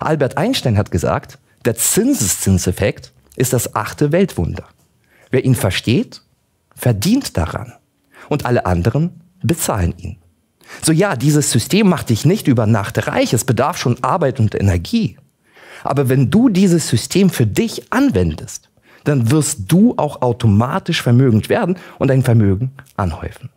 Albert Einstein hat gesagt, der Zinseszinseffekt ist das achte Weltwunder. Wer ihn versteht, verdient daran. Und alle anderen bezahlen ihn. So ja, dieses System macht dich nicht über Nacht reich, es bedarf schon Arbeit und Energie. Aber wenn du dieses System für dich anwendest, dann wirst du auch automatisch vermögend werden und dein Vermögen anhäufen.